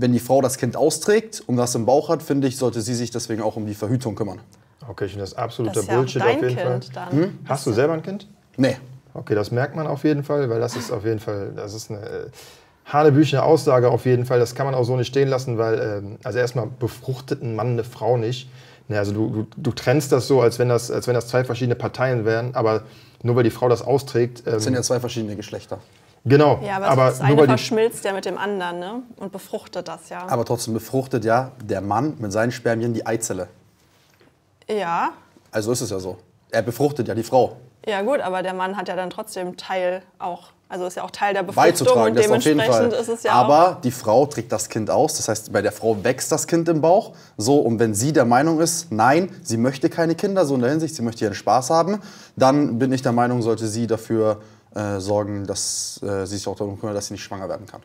wenn die Frau das Kind austrägt und das im Bauch hat, finde ich, sollte sie sich deswegen auch um die Verhütung kümmern. Okay, ich finde das absoluter Das ist ja Bullshit dein auf jeden Kind Fall. dann. Hm? Hast du selber ein Kind? Nee. Okay, das merkt man auf jeden Fall, weil das ist auf jeden Fall, das ist eine äh, hanebüchene Aussage auf jeden Fall. Das kann man auch so nicht stehen lassen, weil, ähm, also erstmal befruchtet ein Mann eine Frau nicht. Ne, also du, du, du trennst das so, als wenn das, als wenn das zwei verschiedene Parteien wären, aber nur weil die Frau das austrägt. Ähm, Das sind ja zwei verschiedene Geschlechter. Genau, Ja, aber, aber das nur eine verschmilzt ja mit dem anderen ne? und befruchtet das ja. Aber trotzdem befruchtet ja der Mann mit seinen Spermien die Eizelle. ja, Also ist es ja so. Er befruchtet ja die Frau. ja gut, aber der Mann hat ja dann trotzdem Teil auch, also ist ja auch Teil der Befruchtung beizutragen, und das auf jeden dementsprechend Fall. ist es ja auch. Aber die Frau trägt das Kind aus, das heißt, bei der Frau wächst das Kind im Bauch. So, und wenn sie der Meinung ist, nein, sie möchte keine Kinder, so in der Hinsicht, sie möchte ihren Spaß haben, dann bin ich der Meinung, sollte sie dafür äh, sorgen, dass äh, sie sich auch darum kümmert, dass sie nicht schwanger werden kann.